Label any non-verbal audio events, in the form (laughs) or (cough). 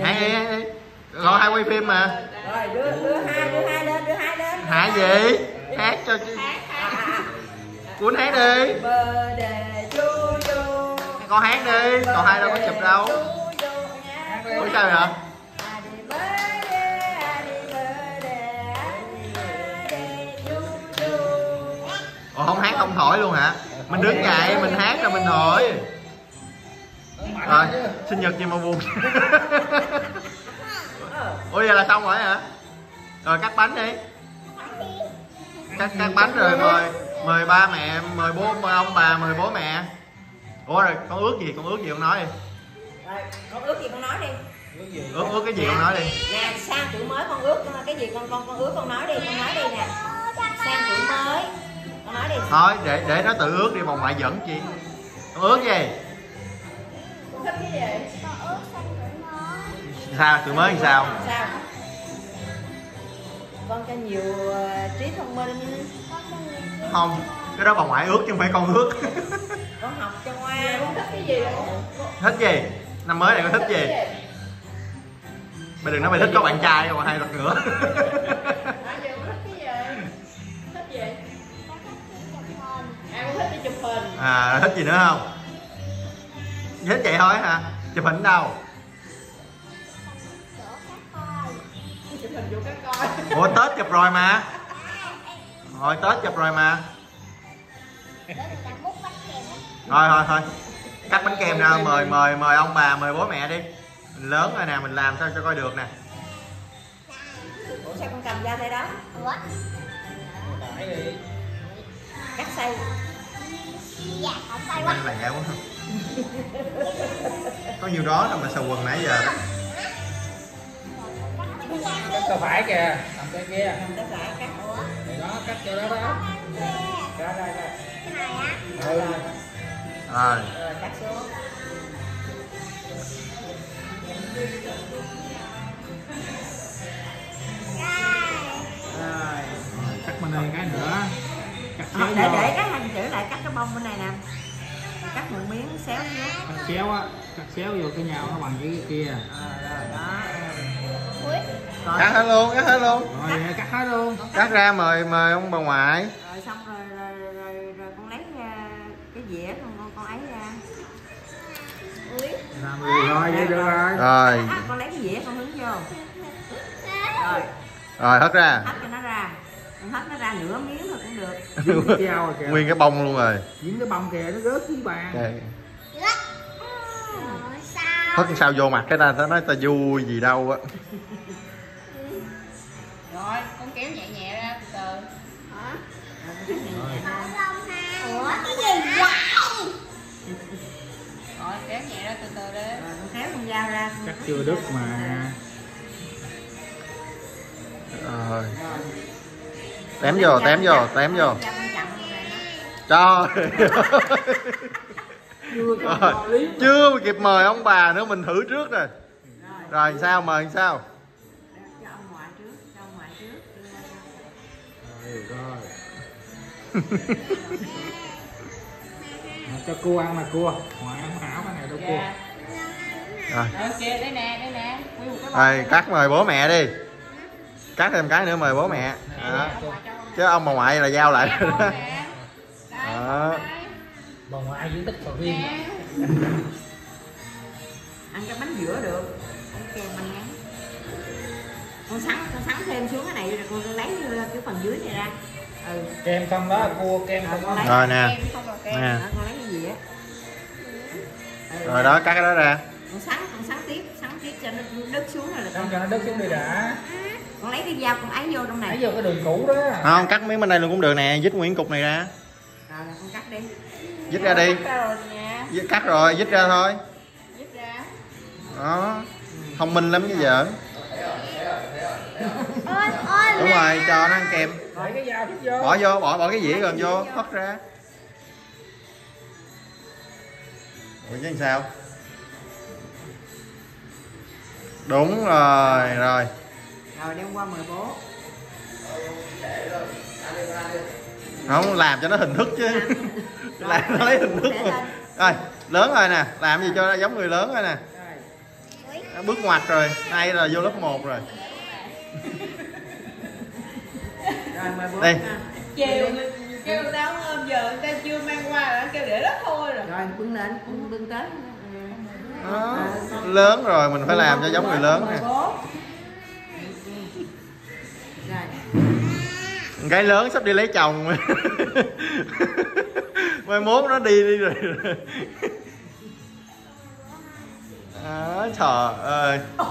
hát đi rồi hai quay phim mà. Rồi đưa đưa hai đưa hai lên đưa hai lên. Hát gì? Hát cho chứ. Cuốn hát đi. Con hát đi. Còn hai đâu có chụp đâu. Ủa sao vậy? Ủa không hát không thổi luôn hả? Mình đứng dậy mình hát rồi mình thổi rồi sinh nhật gì mà buồn. (laughs) Ủa vậy là xong rồi hả? Rồi cắt bánh đi. Cắt cắt bánh rồi mời mời ba mẹ mời bố mời ông bà mời bố mẹ. Ủa rồi con ước gì con ước gì con nói đi. Rồi, con ước gì con nói đi. ước ước cái gì con nói đi? Nè, sang tuổi mới con ước cái gì con con con ước con nói đi, con nói đi nè. Sang tuổi mới. Con nói đi. thôi để để nó tự ước đi vòng ngoại dẫn chị. Con ước gì Thích cái gì? sao tụi mới làm sao Sao? Con cho nhiều ờ, trí thông minh, không cái đó bà ngoại ước chứ không phải con ước con học cho ngoan. Con thích cái gì? thích gì năm mới này con thích gì mày đừng nói mày thích có bạn trai còn hai lần nữa À, thích cái gì? Thích gì? Thích vậy thôi hả? Chụp hình đâu? Chụp hình vô các coi. ủa tết chụp rồi mà. Rồi tết chụp rồi mà. Thôi thôi thôi. Cắt bánh kem ra mời mời mời ông bà mời bố mẹ đi. Mình lớn rồi nè mình làm sao cho coi được nè. Ủa sao con cầm dao tay đó? Cắt xay. Anh lẹ quá. Có nhiêu đó đâu mà sầu quần nãy giờ? Đó cắt tay phải kìa làm cái kia. Cắt lại cắt. Để đó cắt cho đó đó. Ra ra ra ừ. Rồi Rồi cắt xuống. Rồi. cắt bên đây cái nữa. Cắt xéo để để cái lại cắt cái bông bên này nè. Cắt một miếng xéo xuống. cắt xéo á cắt xéo vô cái nhau nó bằng cái kia Ờ, rồi đó. Rồi, cắt hết luôn cắt hết luôn rồi cắt hết luôn cắt ra mời mời ông bà ngoại rồi xong rồi rồi, rồi, rồi con lấy ra cái dĩa con con con ấy ra. làm gì rồi vậy được rồi rồi À, con lấy cái dĩa con hứng vô. Rồi, rồi hất ra hấp cho nó ra. Con hấp nó ra nửa miếng thôi cũng được. (laughs) dính cái dao kìa nguyên cái bông luôn rồi dính cái bông kìa nó rớt dưới bàn Đây. hất sao vô mặt cái ta ta nói ta vui gì đâu á (laughs) Rồi, con kéo nhẹ nhẹ ra từ từ. (laughs) Rồi, kéo nhẹ ra từ từ đi. Rồi con kéo con dao ra. cắt chưa đứt mà tém vô tém vô tém vô trời Rồi, chưa kịp mời ông bà nữa mình thử trước rồi rồi sao mời sao cho ông ngoại trước cho ông ngoại trước rồi rồi Mà cho cua ăn là cua ngoại ăn hảo cái này đâu cua Dạ. rồi kia, đây nè, đây nè. Nguyên một cái bông. rồi cắt mời bố mẹ đi cắt thêm cái nữa mời bố mẹ đó. Chứ ông bà ngoại là giao lại. Đó. Bà ngoại giữ tích sầu riêng ăn cái bánh giữa được. Bánh kem bánh ngắn. Con sắn con sắn thêm xuống cái này rồi con lấy cái phần dưới này ra. Ừ. Kem xong đó cua kem xong đó. Rồi nè. nè đó, con lấy cái gì á ừ, rồi đó cắt cái đó ra. Con sắn con sắn tiếp sắn tiếp cho nó đứt xuống rồi là xong cho nó đứt xuống đi đã con lấy cái dao con ấy vô trong lấy này vô cái đường cũ đó. Không cắt miếng bên đây luôn cũng được nè dít nguyên cục này ra. Rồi là con cắt đi. Dít ra đi. Dít- cắt rồi dít ra thôi. Dứt ra. đó thông minh lắm chứ vợ. Đúng rồi cho nó ăn vô. Bỏ vô bỏ bỏ cái dĩa gần vô hất ra. Ủa chứ sao? Đúng rồi rồi rồi đem qua mời bố. Không làm cho nó hình thức chứ. Làm. (laughs) Nó lấy hình thức mà. rồi lớn rồi nè. Làm gì cho nó giống người lớn rồi nè. Rồi. Nó bước ngoặt rồi. Nay là vô lớp 1 rồi. (laughs) Rồi Đây. chiều kêu người ta không ôm giờ người ta chưa mang qua đã kêu để đó thôi rồi. Rồi bưng lên bưng tới. Đó, lớn rồi mình phải làm cho giống người lớn nè gái lớn sắp đi lấy chồng. (laughs) Mai mốt nó đi đi rồi. Đó, (laughs) trời ơi (laughs)